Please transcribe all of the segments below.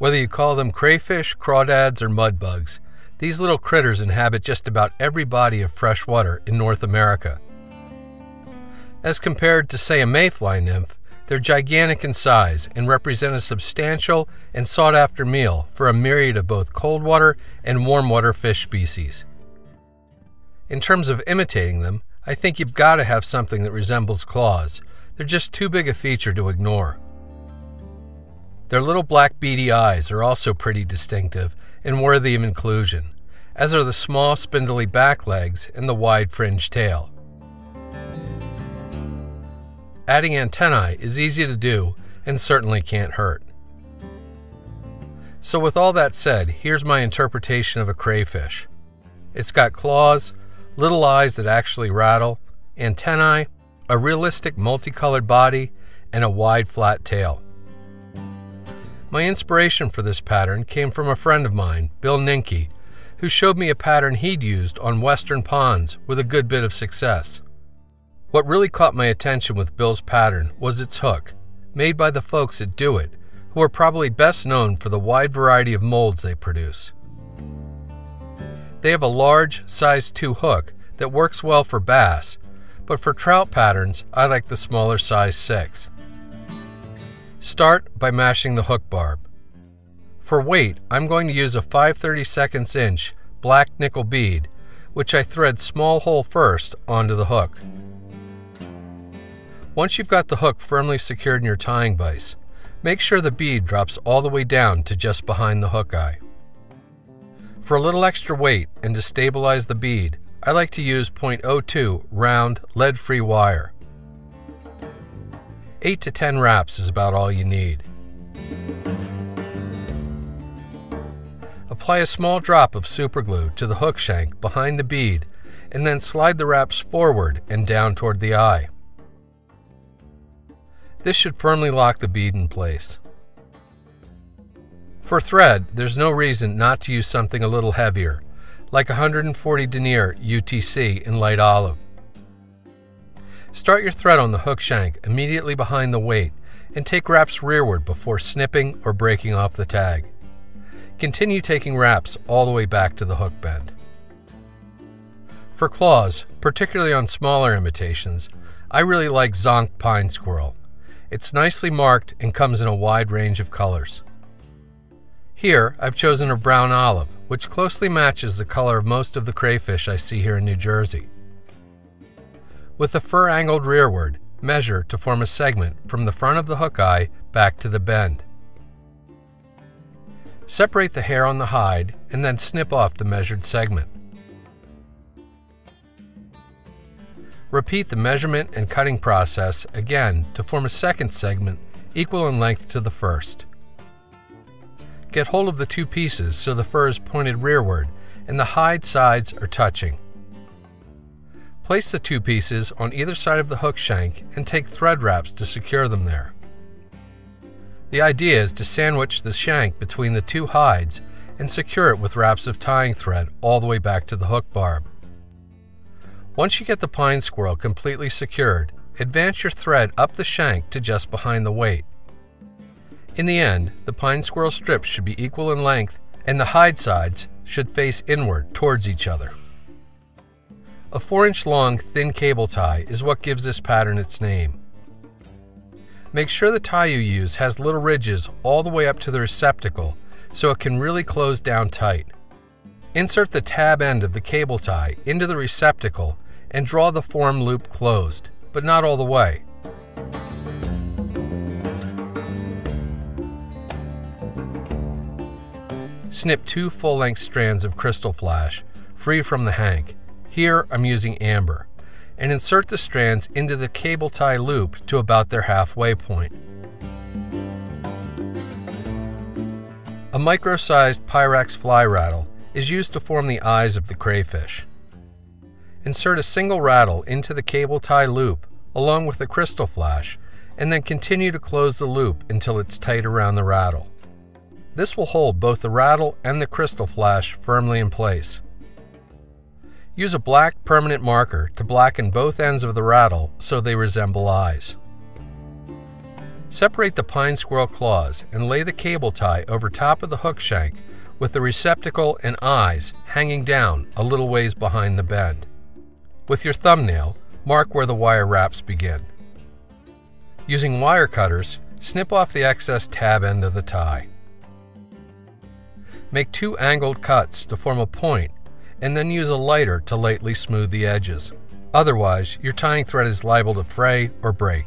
Whether you call them crayfish, crawdads, or mudbugs, these little critters inhabit just about every body of fresh water in North America. As compared to, say, a mayfly nymph, they're gigantic in size and represent a substantial and sought after meal for a myriad of both cold water and warm water fish species. In terms of imitating them, I think you've got to have something that resembles claws. They're just too big a feature to ignore. Their little black beady eyes are also pretty distinctive and worthy of inclusion, as are the small spindly back legs and the wide fringed tail. Adding antennae is easy to do and certainly can't hurt. So, with all that said, here's my interpretation of a crayfish it's got claws, little eyes that actually rattle, antennae, a realistic multicolored body, and a wide flat tail. My inspiration for this pattern came from a friend of mine, Bill Ninke, who showed me a pattern he'd used on western ponds with a good bit of success. What really caught my attention with Bill's pattern was its hook, made by the folks at Do-It, who are probably best known for the wide variety of molds they produce. They have a large, size 2 hook that works well for bass, but for trout patterns, I like the smaller size 6. Start by mashing the hook barb. For weight, I'm going to use a 5 32 inch black nickel bead, which I thread small hole first onto the hook. Once you've got the hook firmly secured in your tying vise, make sure the bead drops all the way down to just behind the hook eye. For a little extra weight and to stabilize the bead, I like to use .02 round lead-free wire. 8 to 10 wraps is about all you need. Apply a small drop of superglue to the hook shank behind the bead and then slide the wraps forward and down toward the eye. This should firmly lock the bead in place. For thread, there's no reason not to use something a little heavier, like 140 denier UTC in light olive. Start your thread on the hook shank immediately behind the weight and take wraps rearward before snipping or breaking off the tag. Continue taking wraps all the way back to the hook bend. For claws, particularly on smaller imitations, I really like Zonk Pine Squirrel. It's nicely marked and comes in a wide range of colors. Here, I've chosen a brown olive, which closely matches the color of most of the crayfish I see here in New Jersey. With the fur angled rearward, measure to form a segment from the front of the hook eye back to the bend. Separate the hair on the hide and then snip off the measured segment. Repeat the measurement and cutting process again to form a second segment equal in length to the first. Get hold of the two pieces so the fur is pointed rearward and the hide sides are touching. Place the two pieces on either side of the hook shank and take thread wraps to secure them there. The idea is to sandwich the shank between the two hides and secure it with wraps of tying thread all the way back to the hook barb. Once you get the pine squirrel completely secured, advance your thread up the shank to just behind the weight. In the end, the pine squirrel strips should be equal in length and the hide sides should face inward towards each other. A 4 inch long thin cable tie is what gives this pattern its name. Make sure the tie you use has little ridges all the way up to the receptacle so it can really close down tight. Insert the tab end of the cable tie into the receptacle and draw the form loop closed, but not all the way. Snip two full-length strands of Krystal Flash, free from the hank, here I'm using amber, and insert the strands into the cable tie loop to about their halfway point. A micro-sized Pyrex fly rattle is used to form the eyes of the crayfish. Insert a single rattle into the cable tie loop along with the Krystal Flash and then continue to close the loop until it's tight around the rattle. This will hold both the rattle and the Krystal Flash firmly in place. Use a black permanent marker to blacken both ends of the rattle so they resemble eyes. Separate the pine squirrel claws and lay the cable tie over top of the hook shank with the receptacle and eyes hanging down a little ways behind the bend. With your thumbnail, mark where the wire wraps begin. Using wire cutters, snip off the excess tab end of the tie. Make two angled cuts to form a point and then use a lighter to lightly smooth the edges. Otherwise, your tying thread is liable to fray or break.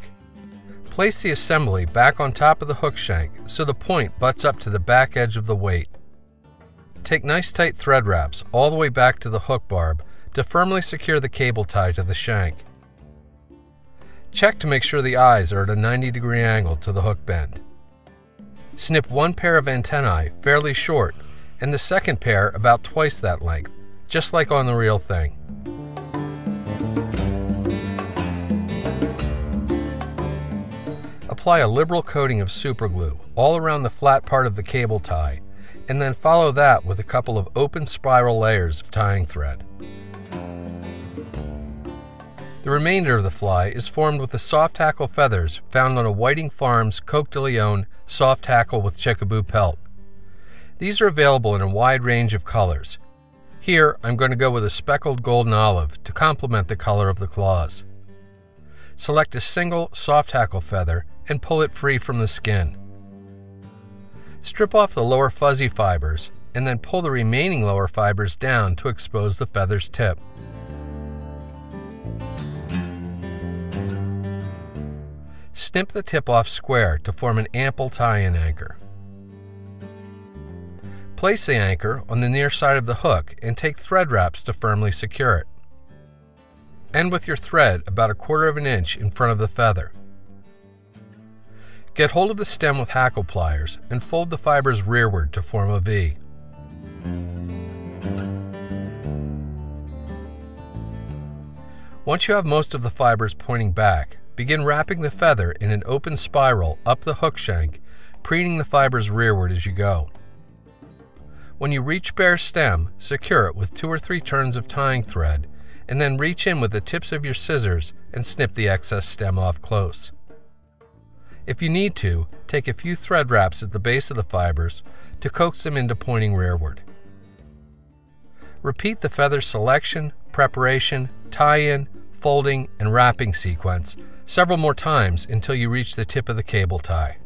Place the assembly back on top of the hook shank so the point butts up to the back edge of the weight. Take nice tight thread wraps all the way back to the hook barb to firmly secure the cable tie to the shank. Check to make sure the eyes are at a 90 degree angle to the hook bend. Snip one pair of antennae fairly short and the second pair about twice that length, just like on the real thing. Apply a liberal coating of superglue all around the flat part of the cable tie, and then follow that with a couple of open spiral layers of tying thread. The remainder of the fly is formed with the soft hackle feathers found on a Whiting Farms Coq de Leon soft hackle with chickabou pelt. These are available in a wide range of colors. Here, I'm going to go with a speckled golden olive to complement the color of the claws. Select a single soft hackle feather and pull it free from the skin. Strip off the lower fuzzy fibers and then pull the remaining lower fibers down to expose the feather's tip. Snip the tip off square to form an ample tie-in anchor. Place the anchor on the near side of the hook and take thread wraps to firmly secure it. End with your thread about a quarter of an inch in front of the feather. Get hold of the stem with hackle pliers and fold the fibers rearward to form a V. Once you have most of the fibers pointing back, begin wrapping the feather in an open spiral up the hook shank, preening the fibers rearward as you go. When you reach bare stem, secure it with two or three turns of tying thread, and then reach in with the tips of your scissors and snip the excess stem off close. If you need to, take a few thread wraps at the base of the fibers to coax them into pointing rearward. Repeat the feather selection, preparation, tie-in, folding, and wrapping sequence several more times until you reach the tip of the cable tie.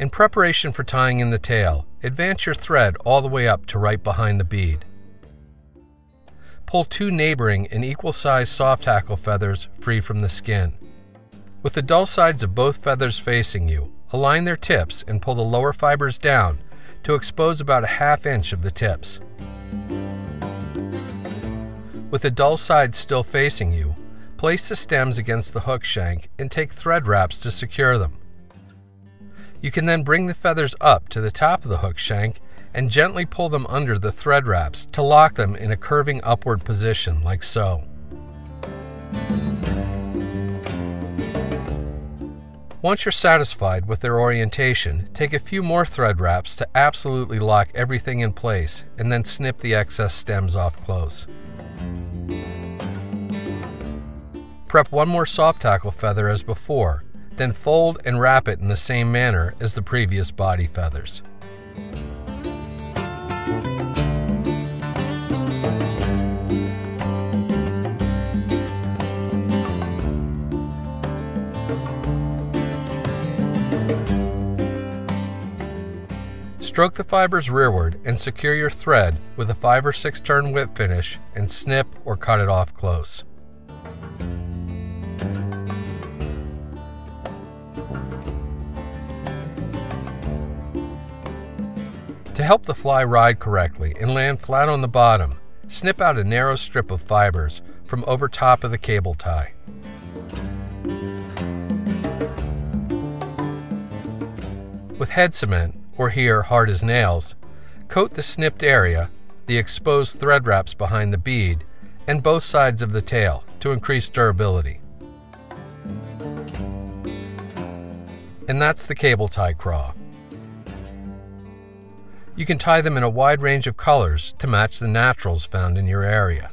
In preparation for tying in the tail, advance your thread all the way up to right behind the bead. Pull two neighboring and equal sized soft hackle feathers free from the skin. With the dull sides of both feathers facing you, align their tips and pull the lower fibers down to expose about a half inch of the tips. With the dull sides still facing you, place the stems against the hook shank and take thread wraps to secure them. You can then bring the feathers up to the top of the hook shank and gently pull them under the thread wraps to lock them in a curving upward position like so. Once you're satisfied with their orientation, take a few more thread wraps to absolutely lock everything in place and then snip the excess stems off close. Prep one more soft hackle feather as before, then fold and wrap it in the same manner as the previous body feathers. Stroke the fibers rearward and secure your thread with a 5 or 6 turn whip finish and snip or cut it off close. Help the fly ride correctly and land flat on the bottom, snip out a narrow strip of fibers from over top of the cable tie. With head cement, or here hard as nails, coat the snipped area, the exposed thread wraps behind the bead, and both sides of the tail to increase durability. And that's the cable tie craw. You can tie them in a wide range of colors to match the naturals found in your area.